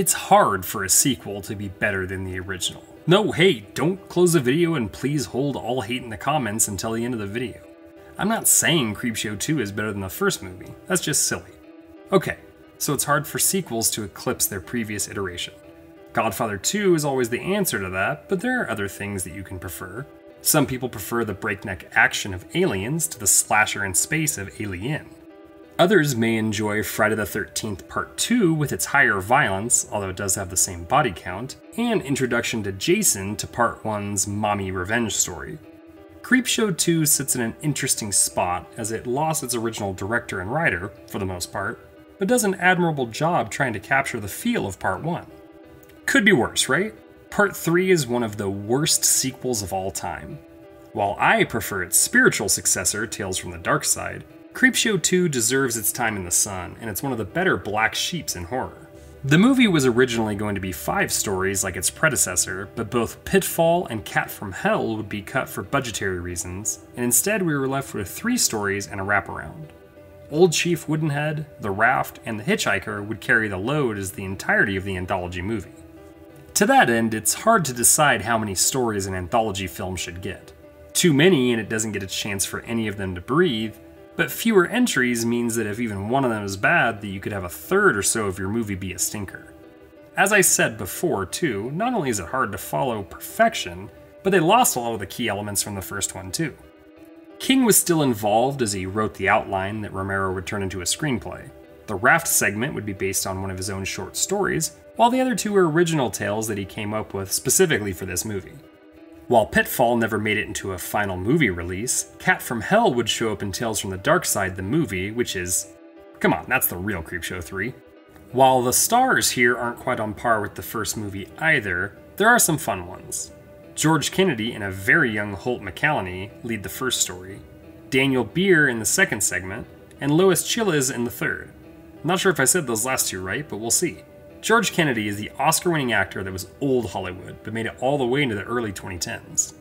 It's hard for a sequel to be better than the original. No, hey, don't close the video and please hold all hate in the comments until the end of the video. I'm not saying Creepshow 2 is better than the first movie, that's just silly. Okay, so it's hard for sequels to eclipse their previous iteration. Godfather 2 is always the answer to that, but there are other things that you can prefer. Some people prefer the breakneck action of Aliens to the slasher in space of Alien. Others may enjoy Friday the 13th Part 2 with its higher violence, although it does have the same body count, and Introduction to Jason to Part 1's mommy revenge story. Creepshow 2 sits in an interesting spot as it lost its original director and writer, for the most part, but does an admirable job trying to capture the feel of Part 1. Could be worse, right? Part 3 is one of the worst sequels of all time. While I prefer its spiritual successor, Tales from the Darkside, Creepshow 2 deserves its time in the sun, and it's one of the better black sheeps in horror. The movie was originally going to be five stories like its predecessor, but both Pitfall and Cat from Hell would be cut for budgetary reasons, and instead we were left with three stories and a wraparound. Old Chief Woodenhead, The Raft, and The Hitchhiker would carry the load as the entirety of the anthology movie. To that end, it's hard to decide how many stories an anthology film should get. Too many, and it doesn't get a chance for any of them to breathe, but fewer entries means that if even one of them is bad, that you could have a third or so of your movie be a stinker. As I said before, too, not only is it hard to follow perfection, but they lost a lot of the key elements from the first one, too. King was still involved as he wrote the outline that Romero would turn into a screenplay. The raft segment would be based on one of his own short stories, while the other two were original tales that he came up with specifically for this movie. While Pitfall never made it into a final movie release, Cat from Hell would show up in Tales from the Darkside, the movie, which is. Come on, that's the real Creepshow 3. While the stars here aren't quite on par with the first movie either, there are some fun ones. George Kennedy and a very young Holt McCallany lead the first story, Daniel Beer in the second segment, and Lois Chiles in the third. not sure if I said those last two right, but we'll see. George Kennedy is the Oscar winning actor that was old Hollywood, but made it all the way into the early 2010s.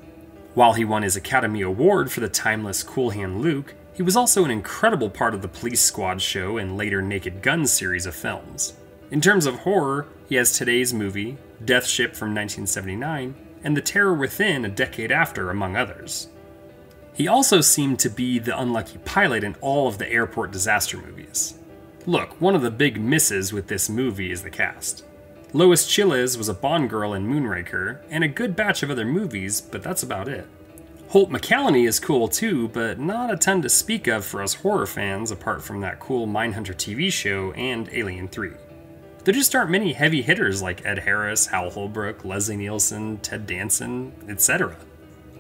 While he won his Academy Award for the timeless Cool Hand Luke, he was also an incredible part of the Police Squad show and later Naked Gun series of films. In terms of horror, he has today's movie, Death Ship from 1979, and The Terror Within a decade after, among others. He also seemed to be the unlucky pilot in all of the airport disaster movies. Look, one of the big misses with this movie is the cast. Lois Chiles was a Bond girl in Moonraker, and a good batch of other movies, but that's about it. Holt McCallany is cool too, but not a ton to speak of for us horror fans apart from that cool Mindhunter TV show and Alien 3. There just aren't many heavy hitters like Ed Harris, Hal Holbrook, Leslie Nielsen, Ted Danson, etc.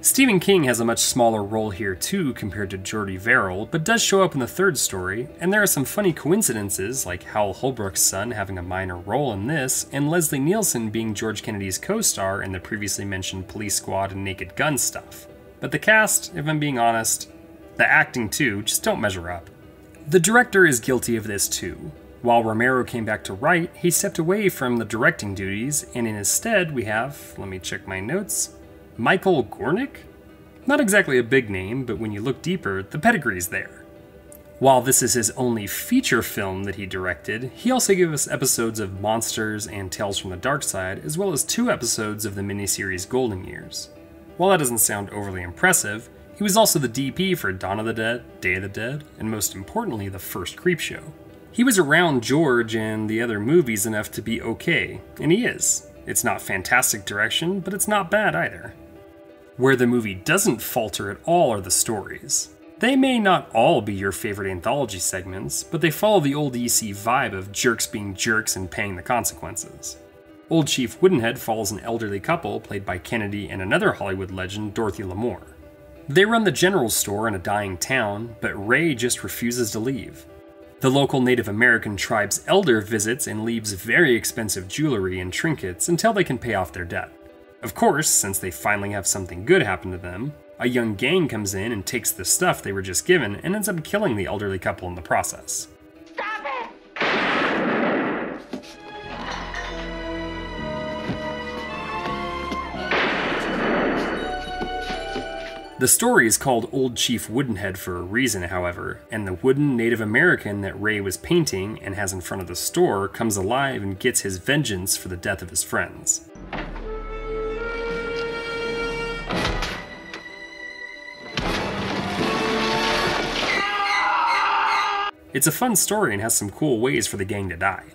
Stephen King has a much smaller role here too compared to Jordy Verrill, but does show up in the third story, and there are some funny coincidences, like Hal Holbrook's son having a minor role in this, and Leslie Nielsen being George Kennedy's co-star in the previously mentioned Police Squad and Naked Gun stuff. But the cast, if I'm being honest, the acting too, just don't measure up. The director is guilty of this too. While Romero came back to write, he stepped away from the directing duties, and in his stead we have, let me check my notes, Michael Gornick? Not exactly a big name, but when you look deeper, the pedigree's there. While this is his only feature film that he directed, he also gave us episodes of Monsters and Tales from the Darkside, as well as two episodes of the miniseries Golden Years. While that doesn't sound overly impressive, he was also the DP for Dawn of the Dead, Day of the Dead, and most importantly, the first Creepshow. He was around George and the other movies enough to be okay, and he is. It's not fantastic direction, but it's not bad either. Where the movie doesn't falter at all are the stories. They may not all be your favorite anthology segments, but they follow the old EC vibe of jerks being jerks and paying the consequences. Old Chief Woodenhead follows an elderly couple played by Kennedy and another Hollywood legend, Dorothy Lamour. They run the general store in a dying town, but Ray just refuses to leave. The local Native American tribe's elder visits and leaves very expensive jewelry and trinkets until they can pay off their debt. Of course, since they finally have something good happen to them, a young gang comes in and takes the stuff they were just given and ends up killing the elderly couple in the process. Stop it! The story is called Old Chief Woodenhead for a reason, however, and the wooden Native American that Ray was painting and has in front of the store comes alive and gets his vengeance for the death of his friends. It's a fun story and has some cool ways for the gang to die.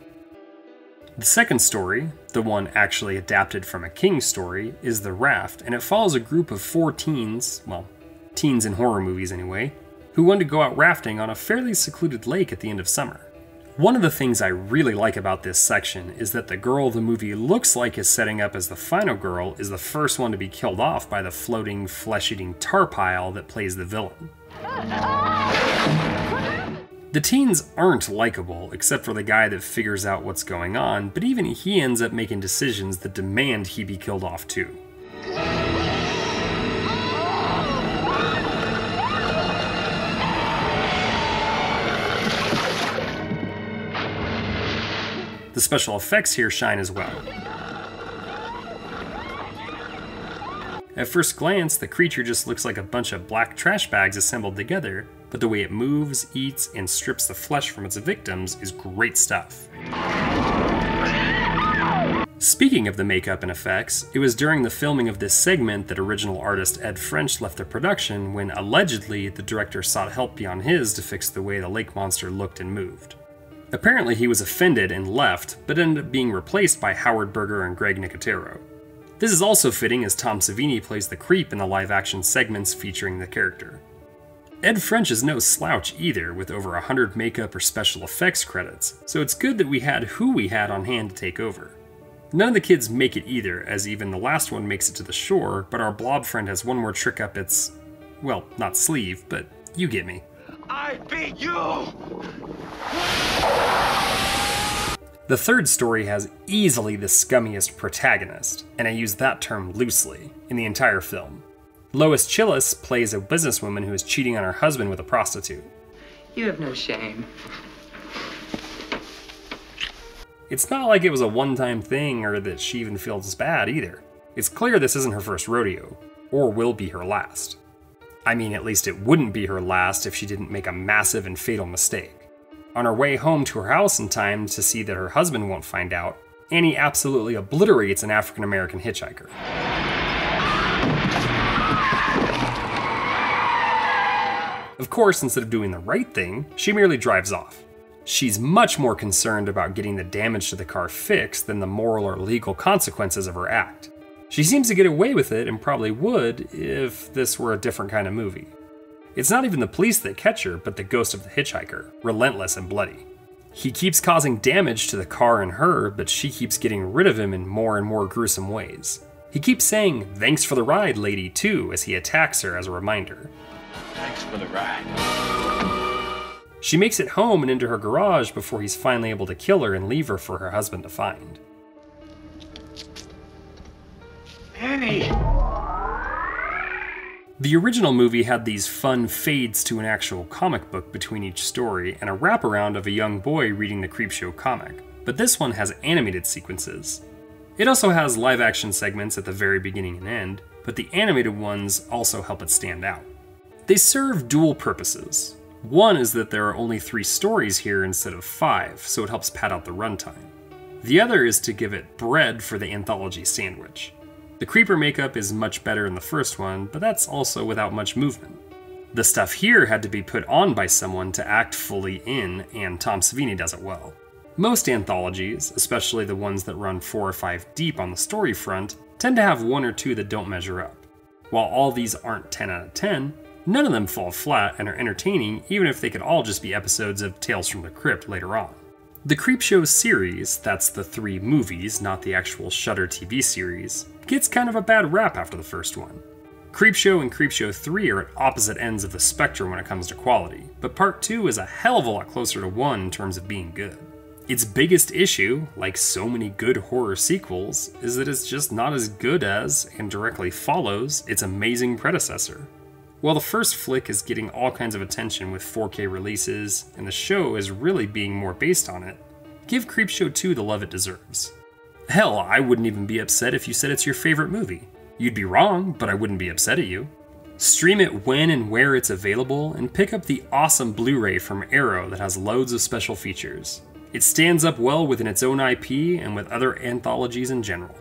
The second story, the one actually adapted from a King story, is The Raft, and it follows a group of four teens, well, teens in horror movies anyway, who want to go out rafting on a fairly secluded lake at the end of summer. One of the things I really like about this section is that the girl the movie looks like is setting up as the final girl is the first one to be killed off by the floating, flesh eating tar pile that plays the villain. The teens aren't likable, except for the guy that figures out what's going on, but even he ends up making decisions that demand he be killed off too. The special effects here shine as well. At first glance, the creature just looks like a bunch of black trash bags assembled together, but the way it moves, eats, and strips the flesh from its victims is great stuff. Speaking of the makeup and effects, it was during the filming of this segment that original artist Ed French left the production when allegedly the director sought help beyond his to fix the way the lake monster looked and moved. Apparently, he was offended and left, but ended up being replaced by Howard Berger and Greg Nicotero. This is also fitting as Tom Savini plays the creep in the live action segments featuring the character. Ed French is no slouch either, with over 100 makeup or special effects credits, so it's good that we had who we had on hand to take over. None of the kids make it either, as even the last one makes it to the shore, but our blob friend has one more trick up its. well, not sleeve, but you get me. I beat you! The third story has easily the scummiest protagonist, and I use that term loosely, in the entire film. Lois Chiles plays a businesswoman who is cheating on her husband with a prostitute. You have no shame. It's not like it was a one time thing or that she even feels bad either. It's clear this isn't her first rodeo, or will be her last. I mean, at least it wouldn't be her last if she didn't make a massive and fatal mistake. On her way home to her house in time to see that her husband won't find out, Annie absolutely obliterates an African American hitchhiker. Of course, instead of doing the right thing, she merely drives off. She's much more concerned about getting the damage to the car fixed than the moral or legal consequences of her act. She seems to get away with it and probably would if this were a different kind of movie. It's not even the police that catch her, but the ghost of the hitchhiker, relentless and bloody. He keeps causing damage to the car and her, but she keeps getting rid of him in more and more gruesome ways. He keeps saying, Thanks for the ride, lady, too, as he attacks her as a reminder. Thanks for the ride. She makes it home and into her garage before he's finally able to kill her and leave her for her husband to find. Annie! The original movie had these fun fades to an actual comic book between each story and a wraparound of a young boy reading the Creepshow comic, but this one has animated sequences. It also has live action segments at the very beginning and end, but the animated ones also help it stand out. They serve dual purposes. One is that there are only three stories here instead of five, so it helps pad out the runtime. The other is to give it bread for the anthology sandwich. The creeper makeup is much better in the first one, but that's also without much movement. The stuff here had to be put on by someone to act fully in, and Tom Savini does it well. Most anthologies, especially the ones that run 4 or 5 deep on the story front, tend to have one or two that don't measure up. While all these aren't 10 out of 10, none of them fall flat and are entertaining even if they could all just be episodes of Tales from the Crypt later on. The Creepshow series, that's the three movies, not the actual Shudder TV series, gets kind of a bad rap after the first one. Creepshow and Creepshow 3 are at opposite ends of the spectrum when it comes to quality, but Part 2 is a hell of a lot closer to 1 in terms of being good. Its biggest issue, like so many good horror sequels, is that it's just not as good as, and directly follows, its amazing predecessor. While the first flick is getting all kinds of attention with 4K releases, and the show is really being more based on it, give Creepshow 2 the love it deserves. Hell, I wouldn't even be upset if you said it's your favorite movie. You'd be wrong, but I wouldn't be upset at you. Stream it when and where it's available, and pick up the awesome Blu ray from Arrow that has loads of special features. It stands up well within its own IP and with other anthologies in general.